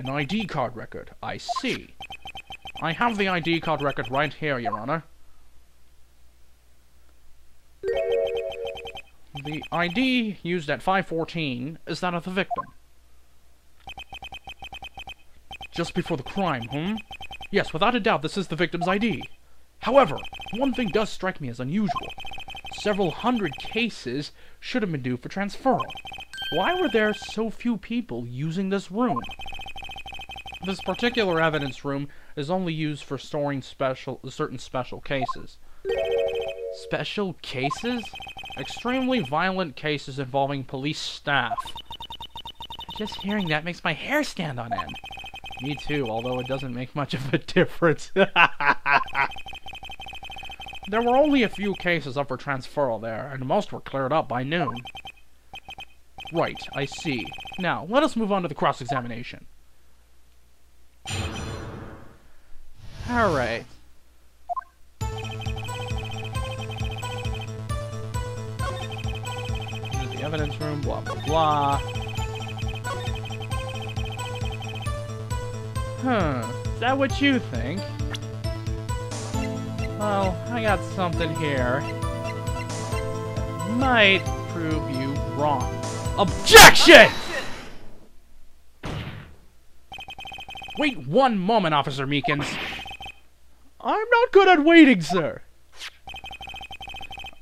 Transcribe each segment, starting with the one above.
An ID card record. I see. I have the ID card record right here, Your Honor. The ID used at 514 is that of the victim. Just before the crime, hmm? Yes, without a doubt, this is the victim's ID. However, one thing does strike me as unusual. Several hundred cases should have been due for transferal. Why were there so few people using this room? This particular evidence room is only used for storing special certain special cases. Special cases? Extremely violent cases involving police staff. Just hearing that makes my hair stand on end. Me too, although it doesn't make much of a difference. there were only a few cases up for transferal there, and most were cleared up by noon. Right, I see. Now, let us move on to the cross-examination. Alright. the evidence room, blah blah blah. Huh, is that what you think? Well, I got something here. Might prove you wrong. Objection! Wait one moment, Officer Meekins. I'm not good at waiting, sir.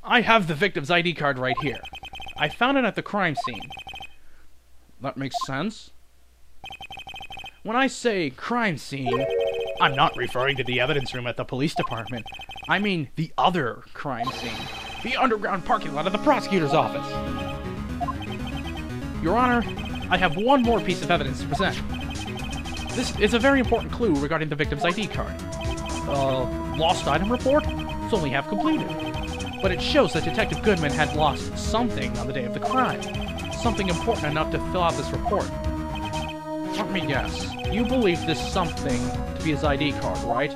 I have the victim's ID card right here. I found it at the crime scene. That makes sense. When I say crime scene, I'm not referring to the evidence room at the police department. I mean the other crime scene. The underground parking lot of the prosecutor's office. Your Honor, I have one more piece of evidence to present. This is a very important clue regarding the victim's ID card. Uh, lost item report? It's only half completed. But it shows that Detective Goodman had lost something on the day of the crime. Something important enough to fill out this report. Let me guess. You believe this something to be his ID card, right?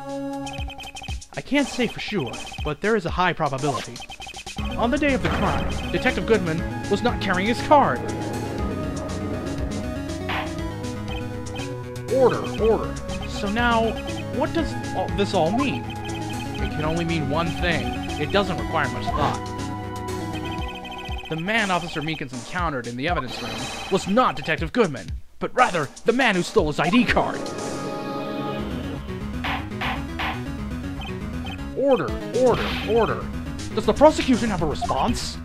I can't say for sure, but there is a high probability. On the day of the crime, Detective Goodman was not carrying his card. Order, order. So now, what does all, this all mean? It can only mean one thing. It doesn't require much thought. The man Officer Meekins encountered in the evidence room was not Detective Goodman, but rather the man who stole his ID card. Order, order, order. Does the prosecution have a response?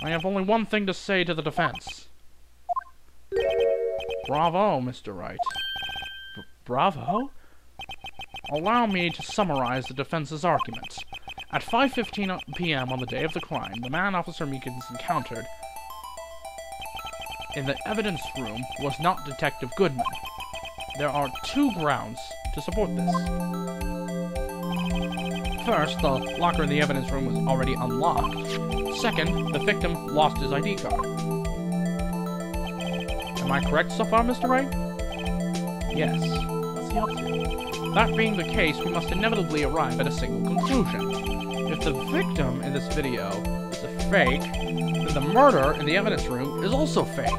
I have only one thing to say to the defense. Bravo, Mr. Wright. Bravo? Allow me to summarize the defense's argument. At 5.15 p.m. on the day of the crime, the man Officer Meekins encountered in the evidence room was not Detective Goodman. There are two grounds to support this. First, the locker in the evidence room was already unlocked. Second, the victim lost his ID card. Am I correct so far, Mr. Wright? Yes. That being the case, we must inevitably arrive at a single conclusion. If the victim in this video is a fake, then the murder in the evidence room is also fake.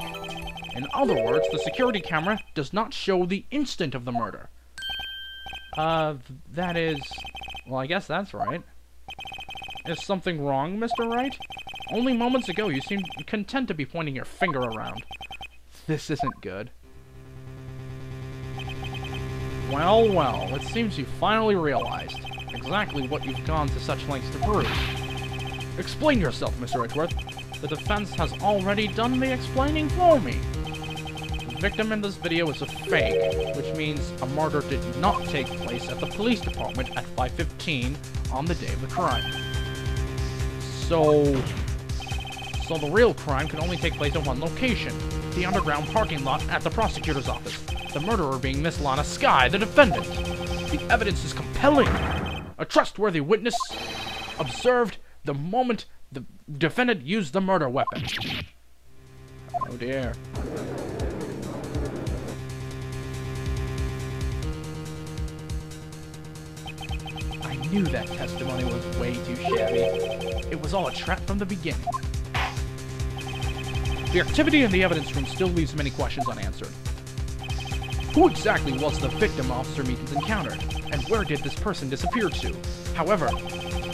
In other words, the security camera does not show the instant of the murder. Uh, that is... Well, I guess that's right. Is something wrong, Mr. Wright? Only moments ago you seemed content to be pointing your finger around. This isn't good. Well, well, it seems you finally realized exactly what you've gone to such lengths to prove. Explain yourself, Mr. Edgeworth. The defense has already done the explaining for me. The victim in this video is a fake, which means a murder did not take place at the police department at 5.15 on the day of the crime. So... So the real crime can only take place in one location, the underground parking lot at the prosecutor's office. The murderer being Miss Lana Skye, the defendant. The evidence is compelling. A trustworthy witness observed the moment the defendant used the murder weapon. Oh dear. I knew that testimony was way too shabby. It was all a trap from the beginning. The activity in the evidence room still leaves many questions unanswered. Who exactly was the victim Officer Meekins encountered? And where did this person disappear to? However,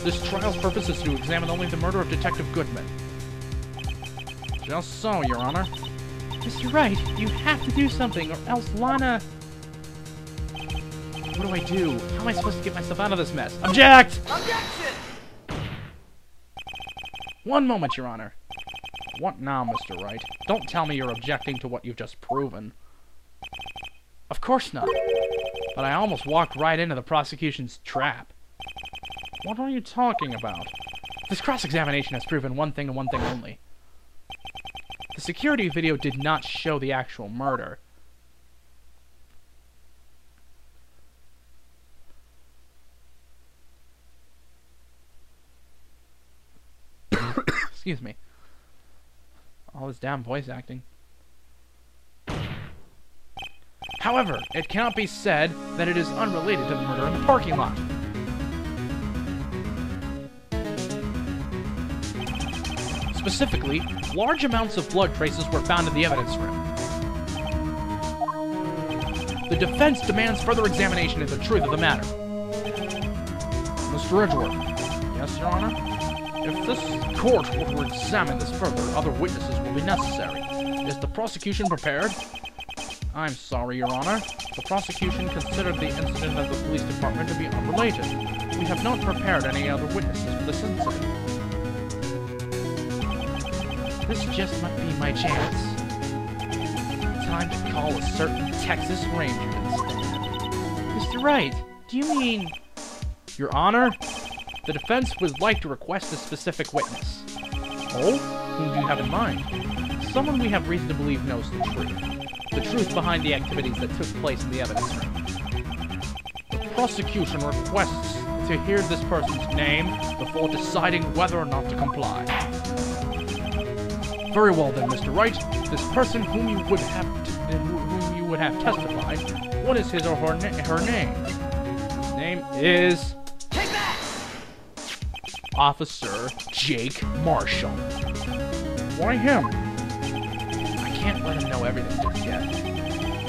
this trial's purpose is to examine only the murder of Detective Goodman. Just so, Your Honor. Mr. Wright, you have to do something, or else Lana... What do I do? How am I supposed to get myself out of this mess? Object! Objection! One moment, Your Honor. What now, Mr. Wright? Don't tell me you're objecting to what you've just proven. Of course not. But I almost walked right into the prosecution's trap. What are you talking about? This cross-examination has proven one thing and one thing only. The security video did not show the actual murder. Excuse me. All this damn voice acting. However, it cannot be said that it is unrelated to the murder in the parking lot. Specifically, large amounts of blood traces were found in the evidence room. The defense demands further examination into the truth of the matter. Mr. Edgeworth. Yes, Your Honor? If this court were to examine this further, other witnesses will be necessary. Is the prosecution prepared? I'm sorry, Your Honor. The prosecution considered the incident of the police department to be unrelated. We have not prepared any other witnesses for this incident. This just might be my chance. Time to call a certain Texas Ranger instead. Mr. Wright, do you mean... Your Honor, the defense would like to request a specific witness. Oh? Whom do you have in mind? Someone we have reason to believe knows the truth. The truth behind the activities that took place in the evidence room. The prosecution requests to hear this person's name before deciding whether or not to comply. Very well then, Mr. Wright. This person whom you would have t- uh, whom you would have testified, what is his or her, na- her name? His name is Take that! Officer Jake Marshall. Why him? Can't let him know everything just yet.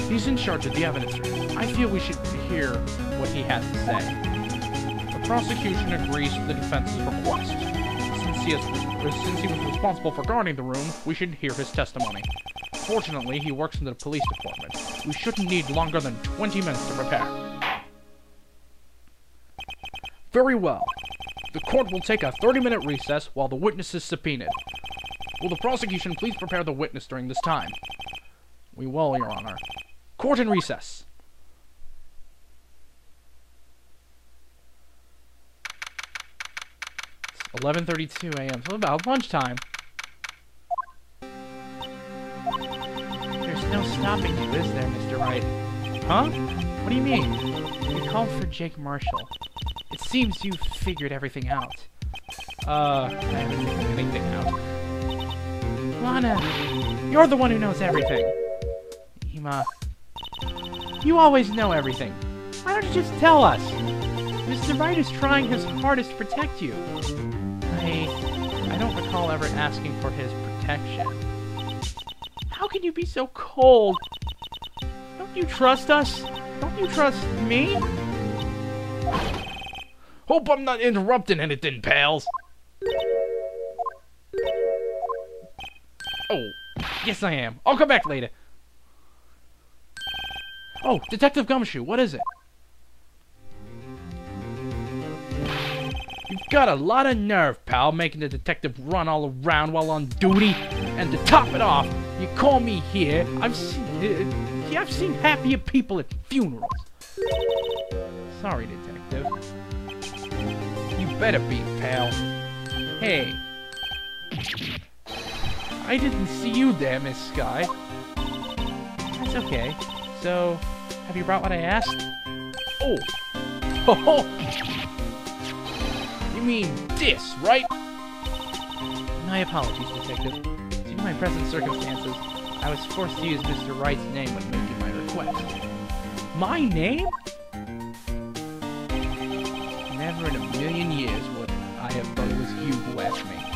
He's in charge of the evidence room. I feel we should hear what he has to say. The prosecution agrees with the defense's request. Since he, has, uh, since he was responsible for guarding the room, we should hear his testimony. Fortunately, he works in the police department. We shouldn't need longer than 20 minutes to prepare. Very well. The court will take a 30-minute recess while the witness is subpoenaed. Will the prosecution please prepare the witness during this time? We will, Your Honor. Court in recess. It's 11.32 a.m., so about lunchtime. There's no stopping you, is there, Mr. Wright? Huh? What do you mean? You called for Jake Marshall. It seems you've figured everything out. Uh, I haven't figured anything out. Lana, you're the one who knows everything. Ema, you always know everything. Why don't you just tell us? Mr. Wright is trying his hardest to protect you. I... I don't recall ever asking for his protection. How can you be so cold? Don't you trust us? Don't you trust me? Hope I'm not interrupting anything, pals. Oh, yes I am. I'll come back later. Oh, Detective Gumshoe, what is it? You've got a lot of nerve, pal, making the detective run all around while on duty. And to top it off, you call me here. I've seen, uh, yeah, I've seen happier people at funerals. Sorry, detective. You better be, pal. Hey. I didn't see you there, Miss Skye. That's okay. So, have you brought what I asked? Oh. Oh. You mean this, right? My apologies, Detective. Due to my present circumstances, I was forced to use Mr. Wright's name when making my request. My name? Never in a million years would I have thought it was you who asked me.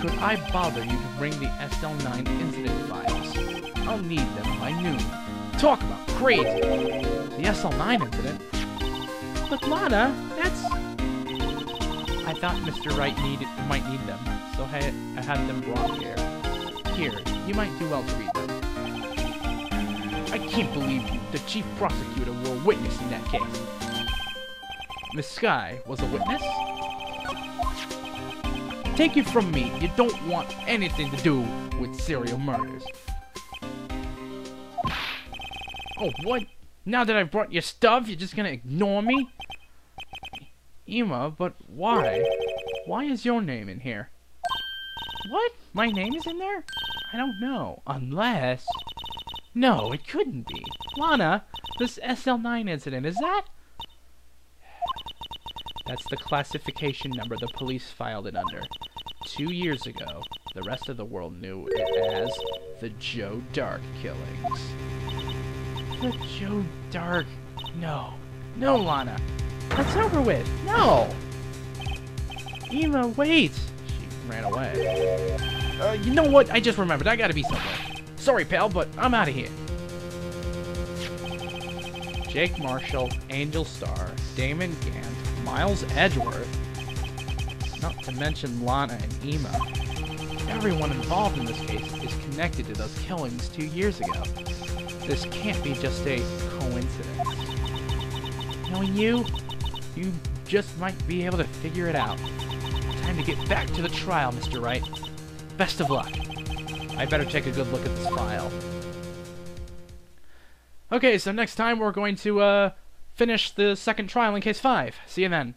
Could I bother you to bring the SL9 incident files? I'll need them by noon. talk about? Crazy. The SL9 incident? But Lana, that's... I thought Mr. Wright needed might need them, so I, I had them brought here. Here, you might do well to read them. I can't believe you. The chief prosecutor were a witness in that case. Miss Skye was a witness? Take it from me, you don't want anything to do with serial murders. Oh, what? Now that I've brought your stuff, you're just gonna ignore me? Ema, but why? Why is your name in here? What? My name is in there? I don't know. Unless... No, it couldn't be. Lana, this SL9 incident, is that? That's the classification number the police filed it under. Two years ago, the rest of the world knew it as the Joe Darke killings. The Joe Darke... No. No, Lana. That's over with. No! Ema, wait! She ran away. Uh, you know what? I just remembered. I gotta be somewhere. Sorry, pal, but I'm out of here. Jake Marshall, Angel Starr, Damon Gant, Miles Edgeworth, not to mention Lana and Ema. Everyone involved in this case is connected to those killings two years ago. This can't be just a coincidence. Knowing you, you just might be able to figure it out. Time to get back to the trial, Mr. Wright. Best of luck. I better take a good look at this file. Okay, so next time we're going to uh, finish the second trial in Case 5. See you then.